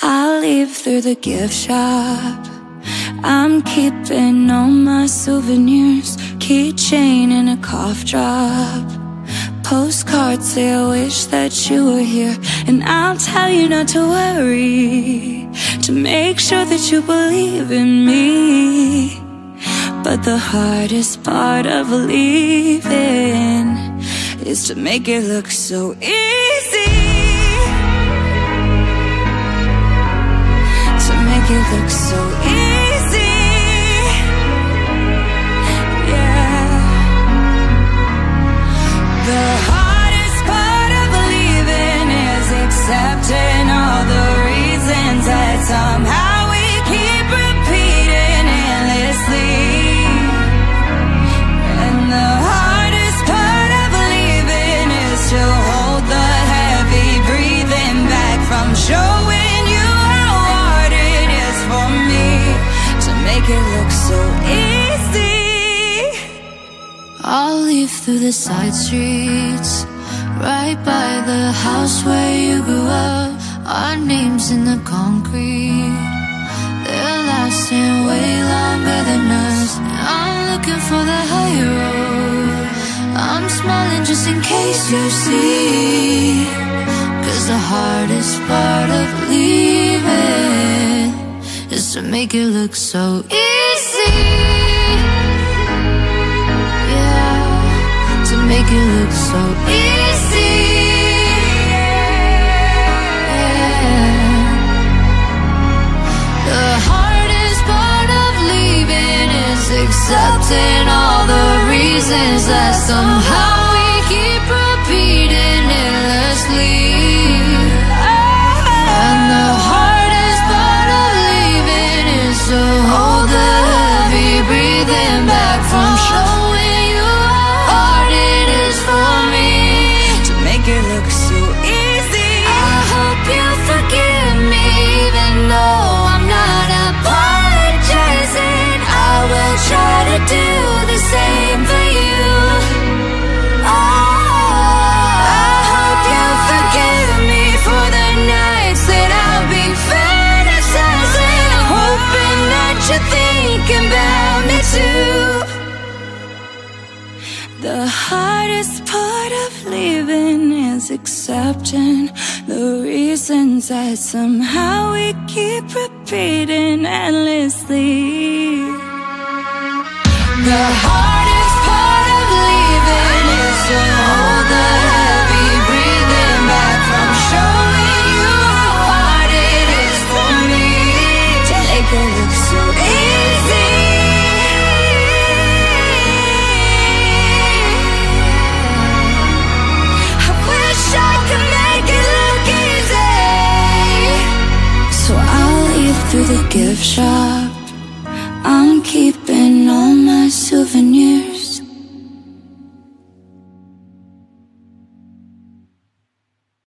I'll leave through the gift shop. I'm keeping all my souvenirs, keychain and a cough drop. Postcards say I wish that you were here, and I'll tell you not to worry, to make sure that you believe in me. But the hardest part of leaving is to make it look so easy. Make it I'll leave through the side streets, right by the house where you grew up. Our names in the concrete. They're lasting way longer than us. I'm looking for the high road. I'm smiling just in case you see. Cause the hardest part of leaving is to make it look so easy. Look so easy. Yeah. The hardest part of leaving is accepting all the reasons that somehow we keep The hardest part of leaving is accepting the reasons that somehow we keep repeating endlessly. The through the gift shop. I'm keeping.